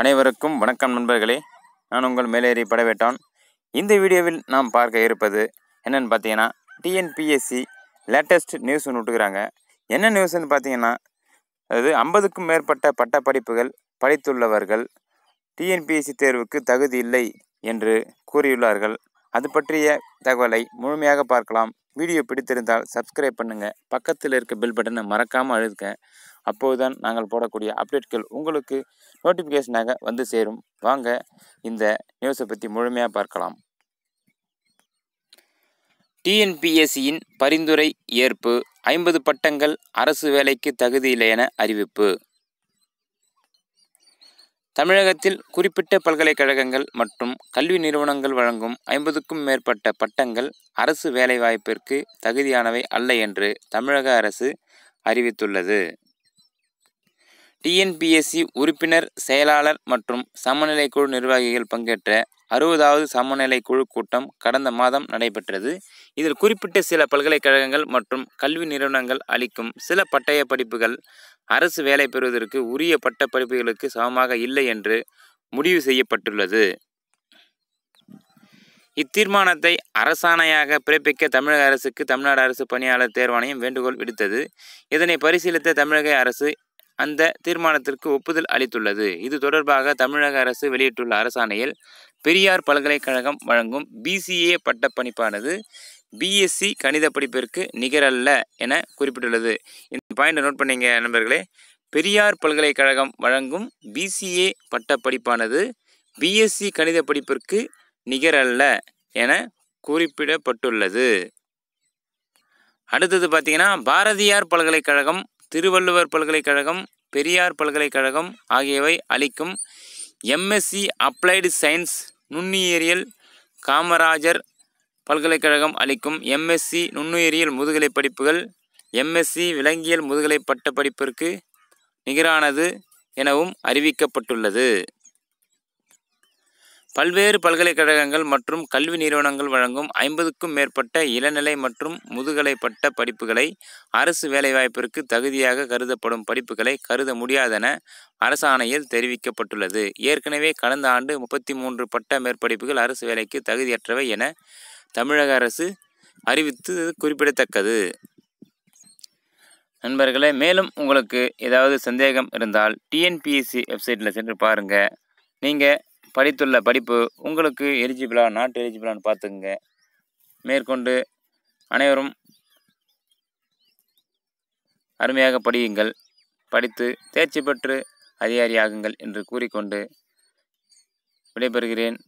அனைவருக்கும் வணக்கம் நண்பர்களே. நான் உங்கள் மேலேறி படவேட்டான். இந்த வீடியோவில் நாம் பார்க்க இருப்பது என்னென்னு பார்த்தீங்கன்னா டிஎன்பிஎஸ்சி லேட்டஸ்ட் நியூஸ் ஒன்று விட்டுக்கிறாங்க. என்ன நியூஸ்ன்னு பார்த்தீங்கன்னா அது ஐம்பதுக்கும் மேற்பட்ட பட்ட படிப்புகள் படித்துள்ளவர்கள் டிஎன்பிஎஸ்சி தேர்வுக்கு தகுதி இல்லை என்று கூறியுள்ளார்கள். அது பற்றிய தகவலை முழுமையாக பார்க்கலாம். வீடியோ பிடித்திருந்தால் சப்ஸ்கிரைப் பண்ணுங்கள் பக்கத்தில் இருக்க பெல் பட்டனை மறக்காமல் அழுதுக்க அப்போதுதான் நாங்கள் போடக்கூடிய அப்டேட்கள் உங்களுக்கு நோட்டிஃபிகேஷனாக வந்து சேரும். வாங்க இந்த நியூஸை பற்றி முழுமையாக பார்க்கலாம். டிஎன்பிஎஸ்சியின் பரிந்துரை ஏற்பு ஐம்பது பட்டங்கள் அரசு வேலைக்கு தகுதியில்லை என அறிவிப்பு. தமிழகத்தில் குறிப்பிட்ட பல்கலைக்கழகங்கள் மற்றும் கல்வி நிறுவனங்கள் வழங்கும் ஐம்பதுக்கும் மேற்பட்ட பட்டங்கள் அரசு வேலைவாய்ப்பிற்கு தகுதியானவை அல்ல என்று தமிழக அரசு அறிவித்துள்ளது. டிஎன்பிஎஸ்சி உறுப்பினர் செயலாளர் மற்றும் சமநிலைக்குழு நிர்வாகிகள் பங்கேற்ற அறுபதாவது சமநிலை குழு கூட்டம் கடந்த மாதம் நடைபெற்றது. இதில் குறிப்பிட்ட சில பல்கலைக்கழகங்கள் மற்றும் கல்வி நிறுவனங்கள் அளிக்கும் சில பட்டய படிப்புகள் அரசு வேலை பெறுவதற்கு உரிய பட்ட படிப்புகளுக்கு சமமாக இல்லை என்று முடிவு செய்யப்பட்டுள்ளது. இத்தீர்மானத்தை அரசாணையாக பிறப்பிக்க தமிழக அரசுக்கு தமிழ்நாடு அரசு பணியாளர் தேர்வாணையம் வேண்டுகோள் விடுத்தது. இதனை பரிசீலித்த தமிழக அரசு அந்த தீர்மானத்திற்கு ஒப்புதல் அளித்துள்ளது. இது தொடர்பாக தமிழக அரசு வெளியிட்டுள்ள அரசாணையில் பெரியார் பல்கலைக்கழகம் வழங்கும் பிசிஏ பட்டப்பணிப்பானது பிஎஸ்சி கணித படிப்பிற்கு நிகரல்ல என குறிப்பிட்டுள்ளது. இந்த பாயிண்ட் நோட் பண்ணிங்க நண்பர்களே. பெரியார் பல்கலைக்கழகம் வழங்கும் பிசிஏ பட்டப்படிப்பானது பிஎஸ்சி கணித படிப்பிற்கு நிகரல்ல என குறிப்பிடப்பட்டுள்ளது. அடுத்தது பார்த்தீங்கன்னா பாரதியார் பல்கலைக்கழகம் திருவள்ளுவர் பல்கலைக்கழகம் பெரியார் பல்கலைக்கழகம் ஆகியவை அளிக்கும் எம்எஸ்சி அப்ளைடு சயின்ஸ் நுண்ணுயிரியல் காமராஜர் பல்கலைக்கழகம் அளிக்கும் எம்எஸ்சி நுண்ணுயிரியல் முதுகலை படிப்புகள் எம்எஸ்சி விலங்கியல் முதுகலை பட்ட படிப்பிற்கு நிகரானது எனவும் அறிவிக்கப்பட்டுள்ளது. பல்வேறு பல்கலைக்கழகங்கள் மற்றும் கல்வி நிறுவனங்கள் வழங்கும் ஐம்பதுக்கும் மேற்பட்ட இளநிலை மற்றும் முதுகலை பட்ட படிப்புகளை அரசு வேலைவாய்ப்பிற்கு தகுதியாக கருதப்படும் படிப்புகளை கருத முடியாதென அரசாணையில் தெரிவிக்கப்பட்டுள்ளது. ஏற்கனவே கடந்த ஆண்டு முப்பத்தி மூன்று பட்ட மேற்படிப்புகள் அரசு வேலைக்கு தகுதியற்றவை என தமிழக அரசு அறிவித்தது குறிப்பிடத்தக்கது. நண்பர்களே மேலும் உங்களுக்கு ஏதாவது சந்தேகம் இருந்தால் டிஎன்பிஎஸ்சி வெப்சைட்டில் சென்று பாருங்கள் நீங்கள் படித்துள்ள படிப்பு உங்களுக்கு எலிஜிபிளா நாட் எலிஜிபிளான்னு பார்த்துக்குங்க. மேற்கொண்டு அனைவரும் அருமையாக படியுங்கள். படித்து தேர்ச்சி பெற்று அதிகாரியாகுங்கள் என்று கூறிக்கொண்டு விடைபெறுகிறேன்.